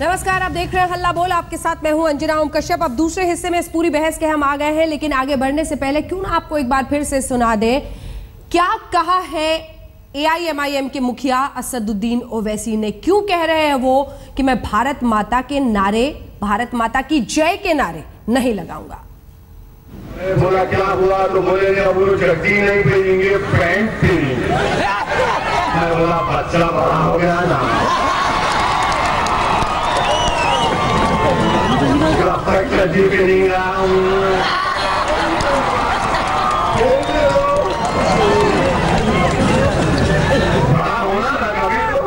नमस्कार, आप देख रहे हैं हल्ला बोल। आपके साथ मैं हूँ अंजना ओम कश्यप अब दूसरे हिस्से में इस पूरी बहस के हम आ गए हैं, लेकिन आगे बढ़ने से पहले क्यों ना आपको एक बार फिर से सुना दें, क्या कहा है एआईएमआईएम के मुखिया असदुद्दीन ओवैसी ने? क्यों कह रहे हैं वो कि मैं भारत माता के नारे, भारत माता की जय के नारे नहीं लगाऊँगा? बोला, क्या हुआ? तो बोले अब नहीं पहनेंगे, पैंट पहनेंगे। मैं बोला, बच्चा बड़ा हो गया ना। कभी तो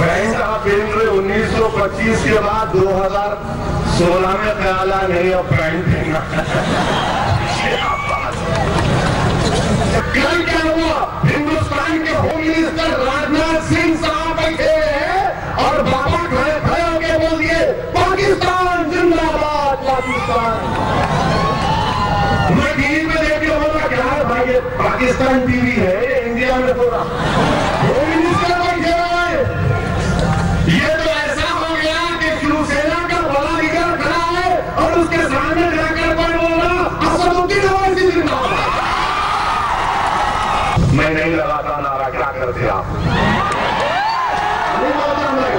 बैंक आप केंद्र 1925 के बाद 2016 में ख्याल नहीं अब पैंट पहनना कल क्या हुआ हिंदुस्तान के होम मिनिस्टर राजनाथ सिंह साहब बैठे हैं और बाबा खड़े खड़े होके बोल दिए पाकिस्तान जिंदाबाद पाकिस्तान मैं टीवी में देख के बोला क्या है भाई ये पाकिस्तान टीवी है ये इंडिया में पूरा होम मिनिस्टर बैठे हुए हैं। ये तो ऐसा हो गया कि शिवसेना का बड़ा लीडर खड़ा है और उसके सामने जाकर कोई बोल रहा असदुद्दीन ओवैसी जिंदाबाद मैं नहीं लगाता नारा क्या करते आप नहीं बोलता मैं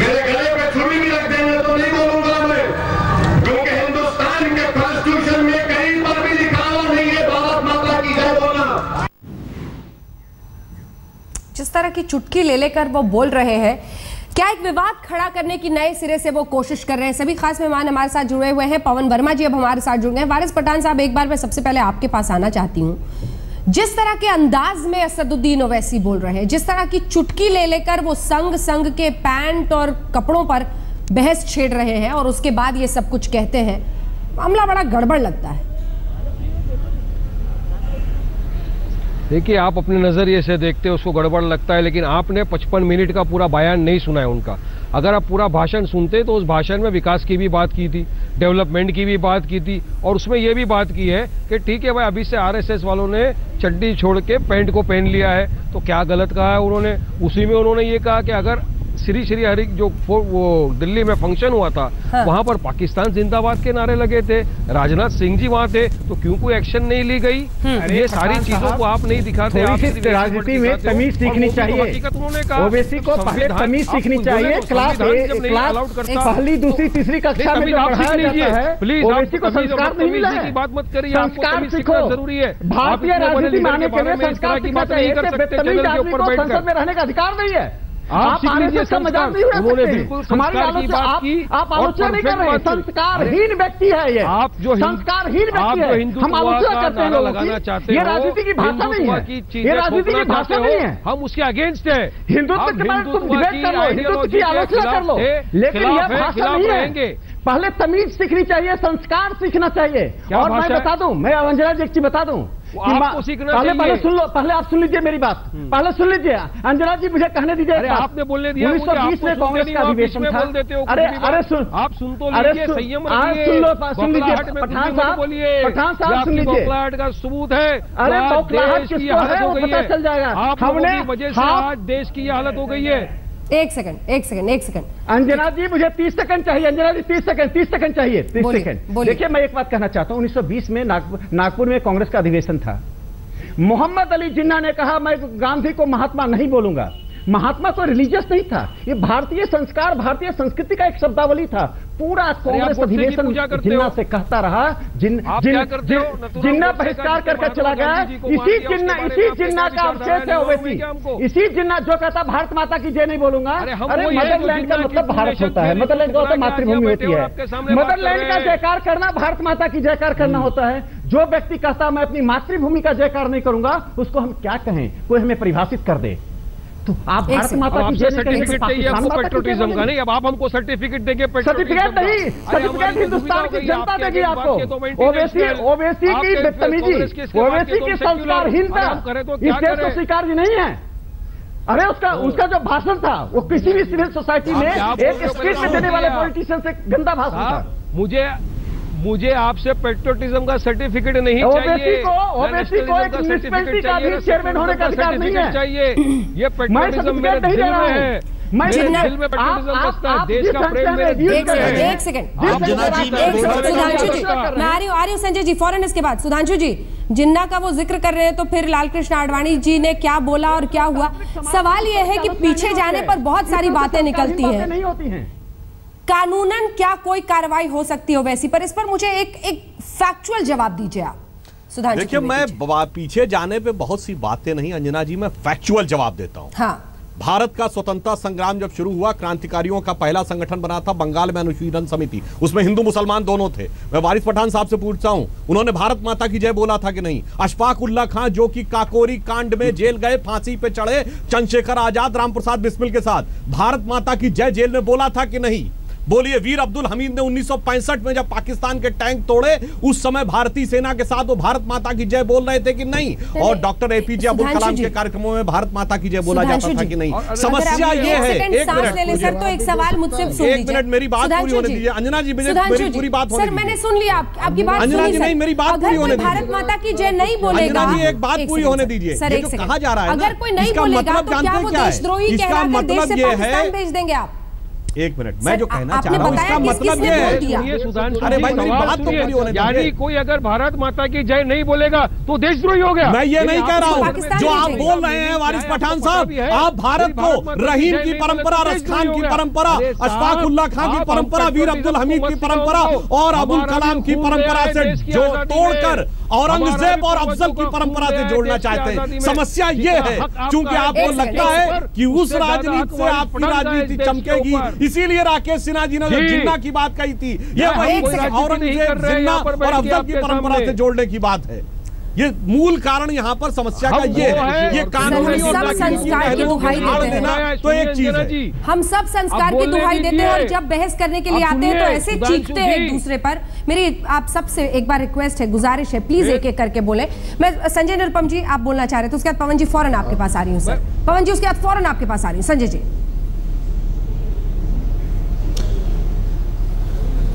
मेरे गले पे छुरी भी रख देंगे तो नहीं बोलूँगा मैं क्योंकि हिंदुस्तान के कॉन्स्टिट्यूशन में कहीं पर भी लिखा हुआ नहीं है भारत माता की जय बोलना जिस तरह की चुटकी ले लेकर वो बोल रहे हैं। क्या एक विवाद खड़ा करने की नए सिरे से वो कोशिश कर रहे हैं? सभी खास मेहमान हमारे साथ जुड़े हुए हैं। पवन वर्मा जी अब हमारे साथ जुड़ गए हैं। वारिस पठान साहब, एक बार मैं सबसे पहले आपके पास आना चाहती हूँ। जिस तरह के अंदाज में असदुद्दीन ओवैसी बोल रहे हैं, जिस तरह की चुटकी ले लेकर वो संग संग के पैंट और कपड़ों पर बहस छेड़ रहे हैं और उसके बाद ये सब कुछ कहते हैं, मामला बड़ा गड़बड़ लगता है। देखिए, आप अपने नज़रिए से देखते हो, उसको गड़बड़ लगता है, लेकिन आपने 55 मिनट का पूरा बयान नहीं सुना है उनका। अगर आप पूरा भाषण सुनते तो उस भाषण में विकास की भी बात की थी, डेवलपमेंट की भी बात की थी, और उसमें यह भी बात की है कि ठीक है भाई, अभी से आरएसएस वालों ने चड्डी छोड़ के पैंट को पहन लिया है तो क्या गलत कहा है उन्होंने? उसी में उन्होंने ये कहा कि अगर श्री श्री हरि जो वो दिल्ली में फ़ंक्शन हुआ था हाँ। वहाँ पर पाकिस्तान जिंदाबाद के नारे लगे थे। राजनाथ सिंह जी वहाँ थे तो क्यों कोई एक्शन नहीं ली गई? ये सारी चीज़ों को आप नहीं दिखाते राजनीति में तमीज सीखनी तो चाहिए। ओबीसी को पहले तमीज सीखनी चाहिए तो क्लास। पहली दूसरी तीसरी कक्षा में जो आप सीख पढ़ाया लीजिए जाता है प्लीज़ ओबीसी को संस्कार नहीं मिला की है। बात मत करिए संस्कार सीखो सीखना ज़रूरी है। भारतीय राजनीति लीडर मानने के लिए में संस्कार की सीखना बात नहीं चाहिए बदतमीज आदमी को संसद में रहने का अधिकार नहीं है। आप आप आरएसएस का मज़ाक नहीं उड़ा उन्होंने सकते। बिल्कुल हमारी आलोचना आप आलोचना नहीं कर रहे संस्कारहीन व्यक्ति है ये। आप जो संस्कारहीन व्यक्ति है। हम आलोचना करते हैं लोगों की। ये राजनीति की भाषा नहीं है। ये राजनीति की भाषा नहीं है। हम उसके अगेंस्ट है। हिंदुत्व के बारे में तुम डिबेट कर लो हिंदुत्व की आलोचना कर लो। लेकिन यह भाषा नहीं रहेंगे। है पहले तमीज सीखनी चाहिए संस्कार सीखना चाहिए। क्या और मैं बता दूँ मैं अंजना जी एक चीज़ बता दूँ कि आपको सीखना पहले पहले सुन लो पहले आप सुन लीजिए मेरी बात। पहले सुन लीजिए अंजना जी मुझे कहने दीजिए अरे आपने बोलने दिया उन्नीस सौ बीस में कांग्रेस का हो, अधिवेशन था। हो, अरे अरे सुन आप सुन तो अरे सुन- हाँ। सुन लो सुन लीजिए पठान साहब बोलिए। पठान साहब सुन लीजिए। का सबूत है। अरे है, पता चल जाएगा। हमने- की वजह से हाँ। आज देश की हालत हो गई है। एक सेकंड एक सेकंड एक सेकंड। अंजना जी मुझे 30 सेकंड चाहिए अंजना जी 30 सेकंड 30 सेकंड चाहिए 30 सेकंड। देखिए मैं एक बात कहना चाहता हूँ 1920 में नागपुर नागपुर में कांग्रेस का अधिवेशन था। मोहम्मद अली जिन्ना ने कहा मैं गांधी को महात्मा नहीं बोलूँगा। महात्मा तो रिलीजियस नहीं था। ये भारतीय संस्कार भारतीय संस्कृति का एक शब्दावली था। पूरा कांग्रेस अधिवेशन जिन्ना से कहता रहा जिन जिन जिन्ना बहिष्कार करके चला गया इसी जिन्ना इसी जिन्ना का अवशेष है ओवैसी। इसी जिन्ना जो कहता भारत माता की जय नहीं बोलूँगा। अरे मदरलैंड का मतलब भारत होता है। मदरलैंड का मतलब मातृभूमि होती है मदरलैंड का जयकार करना भारत माता की जयकार करना होता है। जो व्यक्ति कहता मैं अपनी मातृभूमि का जयकार नहीं करूँगा उसको हम क्या कहें? कोई हमें परिभाषित कर दे। तो आप भारत माता की जय सर्टिफिकेट तो चाहिए आपको पेट्रोटिज्म का नहीं अब आप हमको सर्टिफिकेट देंगे सर्टिफिकेट नहीं सर्टिफिकेट हिंदुस्तान की जनता देगी आपको। ओवैसी ओवैसी की बदतमीजी। ओवैसी की संस्कारहीनता इस देश को स्वीकार्य नहीं है। अरे उसका उसका जो भाषण था वो किसी भी सिविल सोसाइटी में एक हो, स्पीच में देने वाले पॉलिटिशियन से गंदा भाषण था। मुझे मुझे आपसे पेट्रोटिज्म का सर्टिफिकेट नहीं ओबीसी चाहिए। को- ना को एक का म्युनिसिपैलिटी सर्टिफिकेट का भी चाहिए, चेयरमैन होने का अधिकार नहीं है। चाहिए। ये पेट्रोटिज्म मेरे दिल में है। संजय जी फ़ौरन इसके बाद। सुधांशु जी जिन्ना का वो ज़िक्र कर रहे हैं तो फिर लालकृष्ण आडवाणी जी ने क्या बोला और क्या हुआ? सवाल ये है कि पीछे जाने पर बहुत सारी बातें निकलती बातें हैं नहीं होती हैं। कानूनन क्या कोई कार्रवाई हो सकती हो वैसी? पर इस पर मुझे एक एक फैक्चुअल जवाब दीजिए आप। सुधांशु देखिए मैं पीछे जाने पे बहुत सी बातें नहीं अंजना जी मैं फैक्चुअल जवाब देता हूँ। हाँ। भारत का स्वतंत्रता संग्राम जब शुरू हुआ क्रांतिकारियों का पहला संगठन बना था बंगाल में अनुशीलन समिति। उसमें हिंदू मुसलमान दोनों थे। मैं वारिस पठान साहब से पूछता हूँ उन्होंने भारत माता की जय बोला था कि नहीं? अशफाक उल्ला खान जो कि काकोरी कांड में जेल गए फांसी पे चढ़े चंद्रशेखर आज़ाद रामप्रसाद बिस्मिल के साथ। भारत माता की जय जेल में बोला था कि नहीं? बोलिए वीर अब्दुल हमीद ने 1965 में जब पाकिस्तान के टैंक तोड़े उस समय भारतीय सेना के साथ वो भारत माता की जय बोल रहे थे कि नहीं? और डॉक्टर एपीजे अब्दुल कलाम के कार्यक्रमों में भारत माता की जय बोला जाता था कि नहीं? समस्या ये एक है एक मिनट तो एक सवाल मुझसे एक मिनट मेरी बात पूरी होने दीजिए। अंजना जी, मुझे- मेरी पूरी बात होने मैंने सुन लिया। आपकी बात अंजना जी, नहीं, मेरी बात पूरी होने भारत माता की जय नहीं बोलेगा अंजना जी एक बात पूरी होने दीजिए। कहा जा रहा है अगर कोई नहीं बोलेगा मतलब तो क्या जानते वो क्या है? देशद्रोही इसका देश मतलब से ये है- पाकिस्तान भेज देंगे आप। एक मिनट मैं जो कहना चाह रहा हूँ इसका मतलब ये है। अरे भाई, मेरी बात तो पूरी होने। यानी कोई अगर भारत माता की जय नहीं बोलेगा तो देशद्रोही हो गया। मैं ये नहीं कह रहा हूँ जो आप बोल रहे हैं वारिस पठान साहब आप भारत को रहीम की परंपरा तो खान की परंपरा अशफाक उल्ला खान की परंपरा वीर अब्दुल हमीद की परंपरा और अबुल कलाम की परंपरा से जो तोड़कर। औरंगज़ेब और अफजल की परंपरा से जोड़ना चाहते हैं। समस्या ये है क्योंकि आपको लगता है कि उस राजनीति से आपकी है राजनीति चमकेगी। इसीलिए राकेश सिन्हा जी ने जो। जिन्ना की बात कही थी ये यहाँ वही औरंगज़ेब हैं जिन्ना और अफजल की परंपरा से जोड़ने की बात है। ये मूल कारण यहाँ पर समस्या का ये है है ये कानूनी सब और तकनीकी संस्कार की दुहाई देते हैं। तो एक चीज़ है। हम सब संस्कार की दुहाई देते हैं और जब बहस करने के लिए आते हैं तो ऐसे चीखते हैं एक दूसरे पर। मेरी आप सबसे एक बार रिक्वेस्ट है गुजारिश है प्लीज़ एक- एक एक करके बोले। मैं संजय निरुपम जी आप बोलना चाह रहे थे उसके बाद पवन जी फ़ौरन आपके पास आ रही हूँ सर। पवन जी उसके बाद फ़ौरन आपके पास आ रही हूँ। संजय जी।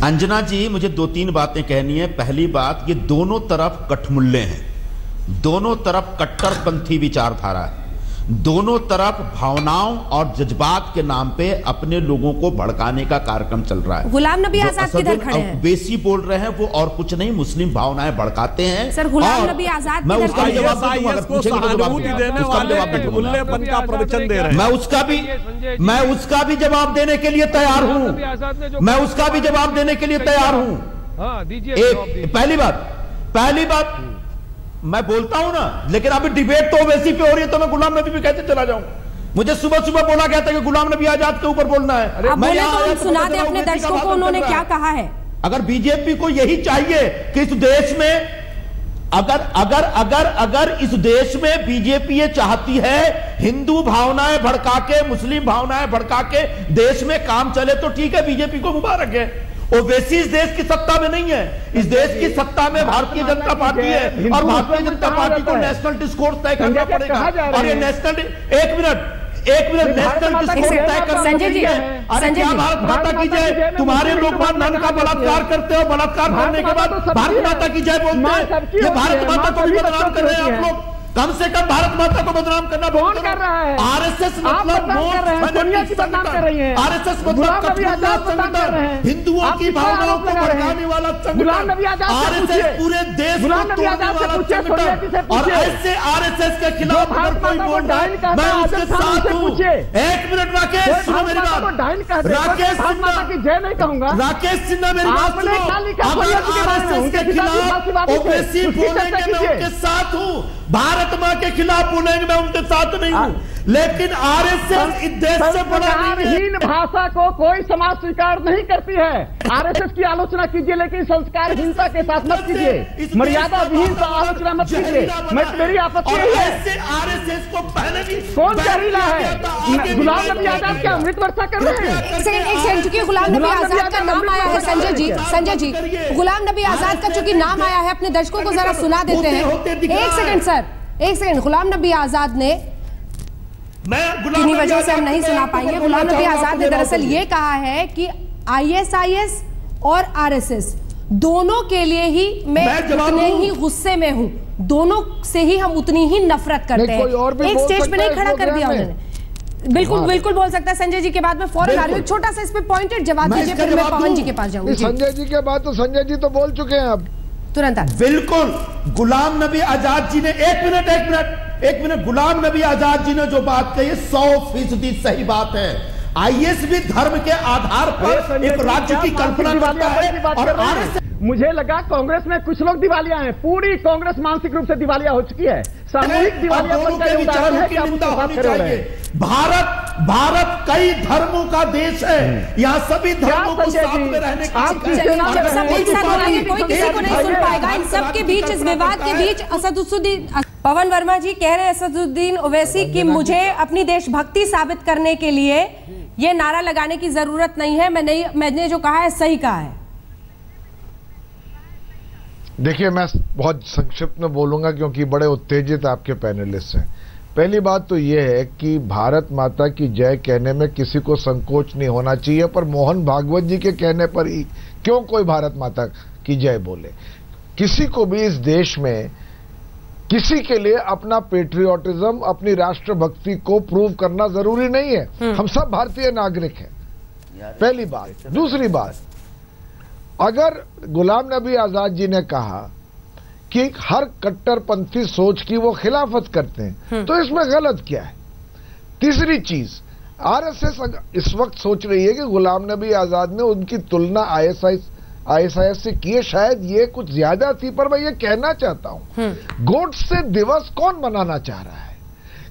अंजना जी मुझे दो तीन बातें कहनी है। पहली बात ये दोनों तरफ़ कठमुल्ले हैं। दोनों तरफ़ कट्टरपंथी विचारधारा है। दोनों तरफ़ भावनाओं और जज्बात के नाम पे अपने लोगों को भड़काने का कार्यक्रम चल रहा है। गुलाम नबी आज़ाद किधर खड़े हैं? बेसी बोल रहे हैं वो और कुछ नहीं मुस्लिम भावनाएँ भड़काते हैं। सर, गुलाम नबी आज़ाद मैं उसका जवाब तो मैं दूँगा। उल्लेपन का प्रवचन दे रहे हैं। मैं उसका भी मैं उसका भी जवाब देने के लिए तैयार हूँ। मैं उसका भी जवाब देने के लिए तैयार हूँ। हाँ दीजिए जवाब दीजिए। एक पहली बात पहली बात मैं बोलता हूँ ना लेकिन अभी डिबेट तो वैसी पे हो रही है तो मैं गुलाम नबी भी कहते चला जाऊँ। मुझे सुबह सुबह बोला गया था कि गुलाम नबी आज़ाद के ऊपर बोलना है। मैं तो हम सुना दें अपने दर्शकों को उन्होंने क्या कहा है। अगर बीजेपी को यही चाहिए कि इस देश में अगर अगर अगर अगर इस देश में बीजेपी ये चाहती है हिंदू भावनाएँ भड़का के मुस्लिम भावनाएँ भड़का के देश में काम चले तो ठीक है बीजेपी को मुबारक है। ओवैसी इस देश की सत्ता में नहीं है। इस देश की सत्ता में भारतीय जनता पार्टी है। और भारतीय जनता पार्टी को नेशनल डिस्कोर्स तय करना पड़ेगा। और ये नेशनल एक मिनट एक मिनट नेशनल डिस्कोर्स तय करना। अरे क्या भारत माता की जय? तुम्हारे लोग नन का बलात्कार करते हो बलात्कार करने के बाद तो भारत माता की जय बोलते हैं। ये भारत माता को भी बदनाम कर रहे हैं आप लोग। कम से कम भारत माता को बदनाम करना कौन कर रहा है? आरएसएस मतलब बदनाम कर रहे हैं, सोनिया जी बदनाम कर रही हैं। आरएसएस मतलब। संगठन हिंदुओं की भावनाओं को? भड़काने वाला संगठन गुलाम नबी आज़ाद से आरएसएस पूरे देश को तोड़ने वाला संगठन और। ऐसे आरएसएस के खिलाफ अगर कोई बोल रहा है मैं उसके साथ हूँ। एक मिनट राकेश सुनो मेरी बात। राकेश माता की जय नहीं कहूँगा। राकेश सिन्हा मेरी बात सुनो। अगर जी के आरएसएस के खिलाफ चर्चा बोलेंगे मैं। उनके साथ हूँ। भारत माँ के खिलाफ बोलेंगे मैं उनके साथ नहीं हूँ। लेकिन आरएसएस इस देश से बड़ा नहीं है। संस्कारहीन भाषा को कोई समाज स्वीकार नहीं करती है। आरएसएस की आलोचना कीजिए लेकिन संस्कारहीनता के साथ मत कीजिए। मर्यादा विहीन का आलोचना मत कीजिए। मैं मेरी आपत्ति है। आरएसएस को पहले भी कौन जहरीला है? गुलाम नबी आज़ाद। क्या अमृत वर्षा कर रहे हैं? एक सेकंड एक सेकंड चूँकि गुलाम नबी आज़ाद का नाम आया है संजय जी संजय जी। गुलाम नबी आज़ाद का चूँकि नाम आया है अपने दर्शकों को जरा सुना देते हैं। एक है। सेकंड सर एक सेकंड गुलाम नबी आज़ाद ने किन्हीं वजह से हम नहीं सुना पाएँगे गुलाम नबी आज़ाद ने दरअसल ये कहा है कि आईएसआईएस और आरएसएस दोनों के लिए ही मैं, मैं उतने ही। गुस्से में हूँ। दोनों से ही हम उतनी ही नफरत करते हैं। एक स्टेज पे नहीं खड़ा कर दिया उन्होंने। बिल्कुल बिल्कुल बोल सकता है। संजय जी के बाद में फ़ौरन आ रही हूँ छोटा सा इस पे पॉइंटेड जवाब दीजिए फिर मैं पवन जी के पास जाऊँगी। संजय जी के बाद तो संजय जी तो बोल चुके हैं अब। तुरंत बिल्कुल। गुलाम नबी आज़ाद जी ने एक मिनट एक मिनट एक मिनट। गुलाम नबी आज़ाद जी ने जो बात कही सौ फ़ीसदी सही बात है। आईएस भी धर्म के आधार पर एक राज्य की कल्पना करता है और मुझे लगा कांग्रेस में कुछ लोग दिवालिया हैं। पूरी कांग्रेस मानसिक रूप से दिवालिया हो चुकी है। सामूहिक और दिवालियापन दोनों का के ये उदाहरण विचारों है की कि आप निंदा उससे बात होनी कर रहे चाहिए। हैं भारत भारत कई धर्मों का देश है। यहाँ सभी धर्मों को साथ में रहने की आप सिखाया किस है। सेना में चलिए, और सब एक साथ कोई कोई किसी को नहीं सुन पाएगा। इन सब के बीच इस विवाद के बीच असदुद्दीन पवन वर्मा जी कह रहे हैं असदुद्दीन ओवैसी कि मुझे अपनी देशभक्ति साबित करने के लिए ये नारा लगाने की ज़रूरत नहीं है। मैं नहीं मैंने जो कहा है सही कहा है। देखिए मैं बहुत संक्षिप्त में बोलूँगा क्योंकि बड़े उत्तेजित आपके पैनलिस्ट हैं। पहली बात तो यह है कि भारत माता की जय कहने में किसी को संकोच नहीं होना चाहिए पर मोहन भागवत जी के कहने पर ही क्यों कोई भारत माता की जय बोले? किसी को भी इस देश में किसी के लिए अपना पेट्रियोटिज्म अपनी राष्ट्रभक्ति को प्रूव करना ज़रूरी नहीं है। हम सब भारतीय नागरिक हैं। पहली बात। दूसरी बात। अगर गुलाम नबी आज़ाद जी ने कहा कि हर कट्टरपंथी सोच की वो खिलाफत करते हैं। तो इसमें गलत क्या है? तीसरी चीज़ आरएसएस इस वक्त सोच रही है कि गुलाम नबी आज़ाद ने उनकी तुलना आईएसआई आईएसआईएस से की है। शायद ये कुछ ज़्यादा थी पर मैं ये कहना चाहता हूँ गोट से दिवस कौन मनाना चाह रहा है?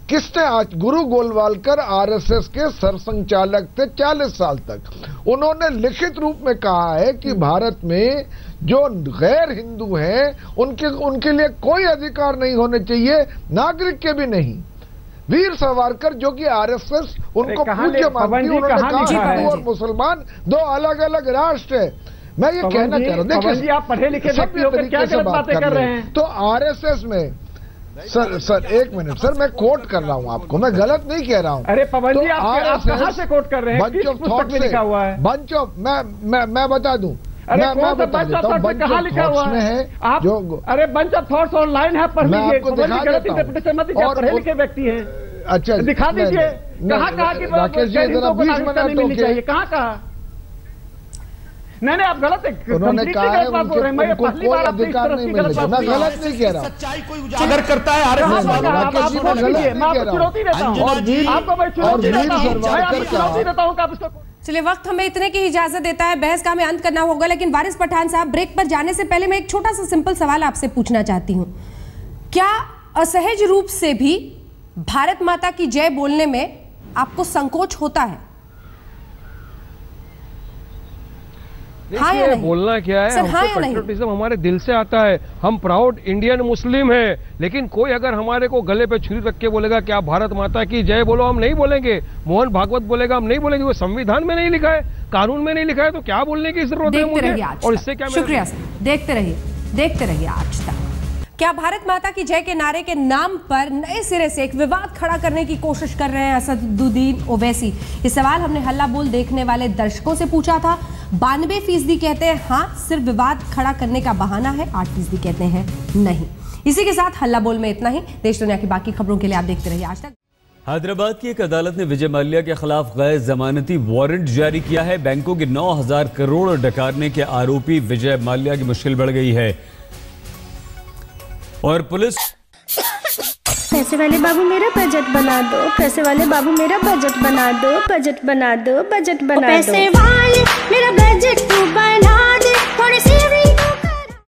किसने आज गुरु गोलवालकर आरएसएस के सरसंचालक थे 40 साल तक? उन्होंने लिखित रूप में कहा है कि भारत में जो गैर हिंदू हैं उनके उनके लिए कोई अधिकार नहीं होने चाहिए नागरिक के भी नहीं वीर सावरकर जो कि आरएसएस उनको पूज्य मानती है उन्होंने कहा हिंदू और मुसलमान दो अलग अलग राष्ट्र है मैं ये कहना चाह रहा हूँ देखिए आप पढ़े लिखे तरीके से बात कर रहे हैं? तो आरएसएस में सर सर एक मिनट सर मैं कोट कर रहा हूँ आपको मैं गलत नहीं कह रहा हूँ अरे पवन जी, आप- कहाँ से कोट कर रहे हैं? of पुस्तक thoughts में लिखा हुआ है? bunch of मैं मैं मैं बता दूँ अरे कौन सा बंच ऑफ़ थॉट्स bunch कहाँ लिखा हुआ है? आप जो अरे बंच ऑफ़ थॉट्स ऑनलाइन है पढ़ मैं लीजिए आपको दिखा गलत देता हूँ। इंटरप्रिटेशन मत दीजिए और- पढ़े लिखे व्यक्ति हैं। अच्छा दिखा दीजिए कहाँ कहा कि मिलनी चाहिए कहाँ कहा? नहीं नहीं आप गलत है उन्होंने कहा है रहे हैं। मैं उनको पहली कोई अधिकार नहीं बात मैं। गलत नहीं कह रहा। हूँ सच्चाई को उजागर करता है। आप राकेश आप जी, मैं गलत मैं नहीं कह रहा हूँ। मैं और चुनौती वीर देता हूँ। मैं सावरकर आपको का- चुनौती देता हूँ कि आप इसको चलिए, वक्त हमें इतने की इजाज़त देता है। बहस का हमें अंत करना होगा, लेकिन वारिस पठान साहब, ब्रेक पर जाने से पहले मैं एक छोटा सा सिंपल सवाल आपसे पूछना चाहती हूँ। क्या असहज रूप से भी भारत माता की जय बोलने में आपको संकोच होता है? हाँ या नहीं? बोलना क्या है? सर, हाँ या नहीं? हमारे दिल से आता है। हम प्राउड इंडियन मुस्लिम हैं लेकिन कोई अगर हमारे को गले पे छुरी रख के बोलेगा कि आप भारत माता की जय बोलो हम नहीं बोलेंगे। मोहन भागवत बोलेगा हम नहीं बोलेंगे। वो संविधान में नहीं लिखा है कानून में नहीं लिखा है तो क्या बोलने की ज़रूरत है मुझे? और इससे क्या शुक्रिया देखते रहिए देखते रहिए आज तक। क्या भारत माता की जय के नारे के नाम पर नए सिरे से एक विवाद खड़ा करने की कोशिश कर रहे हैं असदुद्दीन ओवैसी? ये सवाल हमने हल्ला बोल देखने वाले दर्शकों से पूछा था। बानवे फ़ीसदी कहते हैं हाँ सिर्फ़ विवाद खड़ा करने का बहाना है। आठ फ़ीसदी कहते हैं, नहीं। इसी के साथ हल्ला बोल में इतना ही। देश दुनिया की बाकी खबरों के लिए आप देखते रहिए आज तक। हैदराबाद की एक अदालत ने विजय माल्या के खिलाफ गैर जमानती वारंट जारी किया है। बैंकों के 9000 करोड़ डकारने के आरोपी विजय माल्या की मुश्किल बढ़ गई है। और पुलिस? पैसे वाले बाबू मेरा बजट बना दो। पैसे वाले बाबू मेरा बजट बना दो। बजट बना दो बजट बना दो पैसे वाले मेरा बजट तू